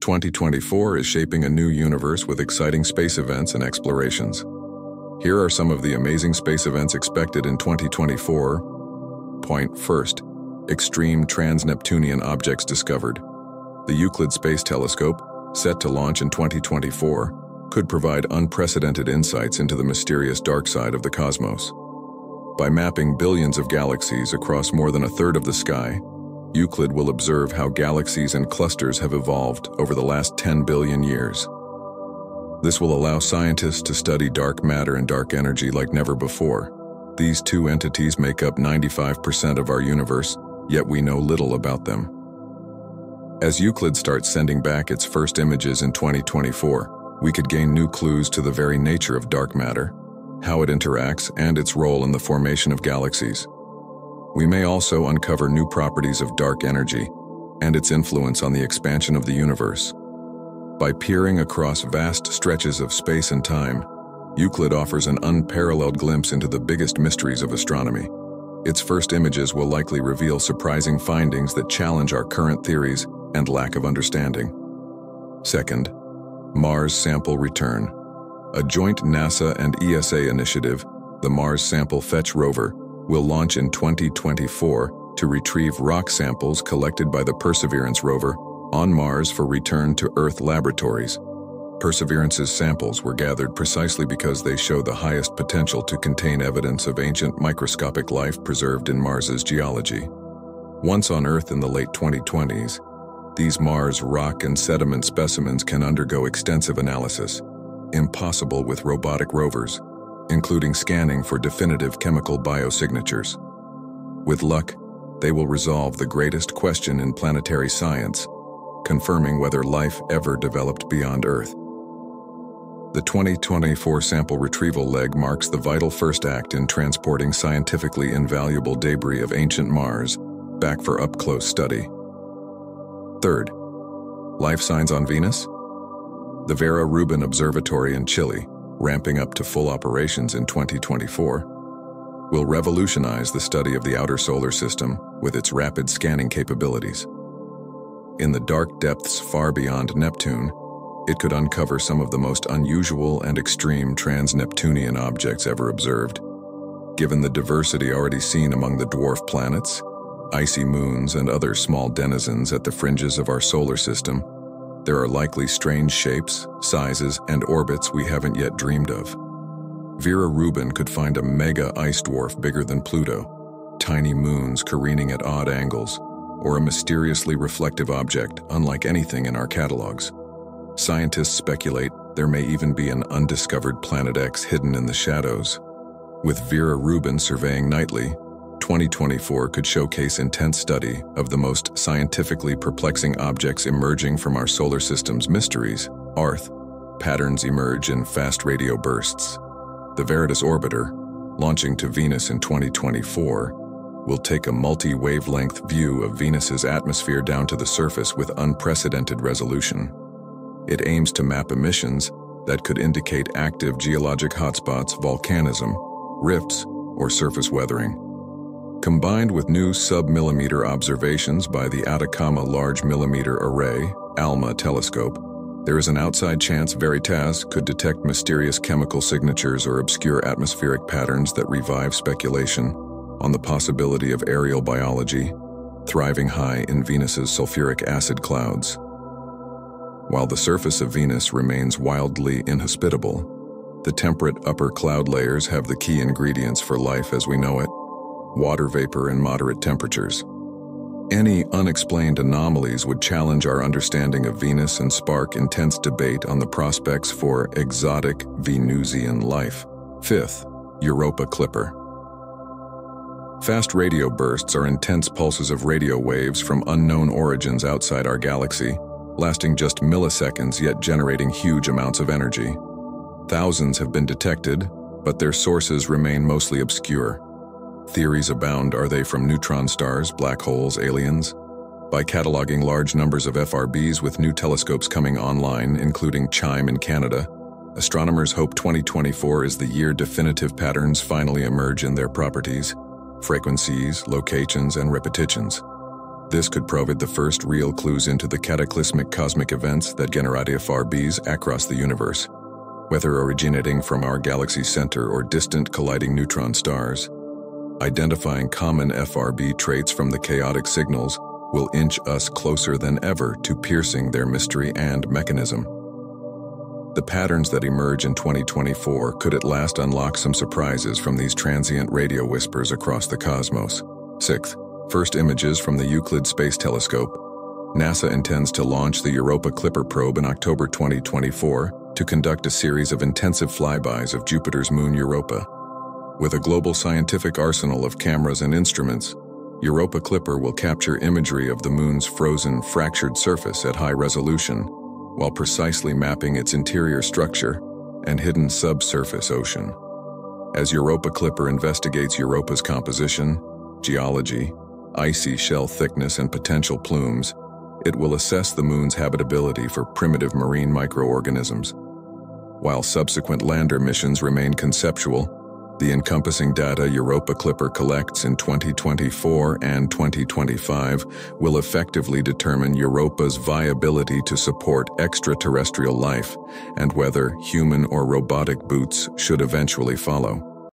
2024 is shaping a new universe with exciting space events and explorations. Here are some of the amazing space events expected in 2024. Point first, extreme trans-Neptunian objects discovered. The Euclid Space Telescope, set to launch in 2024, could provide unprecedented insights into the mysterious dark side of the cosmos. By mapping billions of galaxies across more than a third of the sky, Euclid will observe how galaxies and clusters have evolved over the last 10 billion years. This will allow scientists to study dark matter and dark energy like never before. These two entities make up 95% of our universe, yet we know little about them. As Euclid starts sending back its first images in 2024, we could gain new clues to the very nature of dark matter, how it interacts, and its role in the formation of galaxies. We may also uncover new properties of dark energy and its influence on the expansion of the universe. By peering across vast stretches of space and time, Euclid offers an unparalleled glimpse into the biggest mysteries of astronomy. Its first images will likely reveal surprising findings that challenge our current theories and lack of understanding. Second, Mars Sample Return. A joint NASA and ESA initiative, the Mars Sample Fetch rover, will launch in 2024 to retrieve rock samples collected by the Perseverance rover on Mars for return to Earth laboratories. Perseverance's samples were gathered precisely because they show the highest potential to contain evidence of ancient microscopic life preserved in Mars's geology. Once on Earth in the late 2020s, these Mars rock and sediment specimens can undergo extensive analysis, impossible with robotic rovers including scanning for definitive chemical biosignatures. With luck, they will resolve the greatest question in planetary science, confirming whether life ever developed beyond Earth. The 2024 sample retrieval leg marks the vital first act in transporting scientifically invaluable debris of ancient Mars back for up-close study. Third, life signs on Venus? The Vera Rubin Observatory in Chile ramping up to full operations in 2024, will revolutionize the study of the outer solar system with its rapid scanning capabilities. In the dark depths far beyond Neptune, it could uncover some of the most unusual and extreme trans-Neptunian objects ever observed. Given the diversity already seen among the dwarf planets, icy moons, and other small denizens at the fringes of our solar system, there are likely strange shapes, sizes, and orbits we haven't yet dreamed of. Vera Rubin could find a mega ice dwarf bigger than Pluto, tiny moons careening at odd angles, or a mysteriously reflective object unlike anything in our catalogs. Scientists speculate there may even be an undiscovered Planet X hidden in the shadows. With Vera Rubin surveying nightly, 2024 could showcase intense study of the most scientifically perplexing objects emerging from our solar system's mysteries, Arth. Patterns emerge in fast radio bursts. The Veritas orbiter, launching to Venus in 2024, will take a multi-wavelength view of Venus's atmosphere down to the surface with unprecedented resolution. It aims to map emissions that could indicate active geologic hotspots, volcanism, rifts, or surface weathering. Combined with new sub-millimeter observations by the Atacama Large Millimeter Array ALMA telescope, there is an outside chance Veritas could detect mysterious chemical signatures or obscure atmospheric patterns that revive speculation on the possibility of aerial biology thriving high in Venus's sulfuric acid clouds. While the surface of Venus remains wildly inhospitable, the temperate upper cloud layers have the key ingredients for life as we know it water vapor and moderate temperatures. Any unexplained anomalies would challenge our understanding of Venus and spark intense debate on the prospects for exotic Venusian life. Fifth, Europa Clipper. Fast radio bursts are intense pulses of radio waves from unknown origins outside our galaxy, lasting just milliseconds yet generating huge amounts of energy. Thousands have been detected, but their sources remain mostly obscure. Theories abound are they from neutron stars, black holes, aliens? By cataloging large numbers of FRBs with new telescopes coming online, including CHIME in Canada, astronomers hope 2024 is the year definitive patterns finally emerge in their properties, frequencies, locations, and repetitions. This could provide the first real clues into the cataclysmic cosmic events that generate FRBs across the universe, whether originating from our galaxy's center or distant colliding neutron stars. Identifying common FRB traits from the chaotic signals will inch us closer than ever to piercing their mystery and mechanism. The patterns that emerge in 2024 could at last unlock some surprises from these transient radio whispers across the cosmos. Sixth, first images from the Euclid Space Telescope. NASA intends to launch the Europa Clipper probe in October 2024 to conduct a series of intensive flybys of Jupiter's moon Europa. With a global scientific arsenal of cameras and instruments, Europa Clipper will capture imagery of the moon's frozen, fractured surface at high resolution, while precisely mapping its interior structure and hidden subsurface ocean. As Europa Clipper investigates Europa's composition, geology, icy shell thickness, and potential plumes, it will assess the moon's habitability for primitive marine microorganisms. While subsequent lander missions remain conceptual, the encompassing data Europa Clipper collects in 2024 and 2025 will effectively determine Europa's viability to support extraterrestrial life and whether human or robotic boots should eventually follow.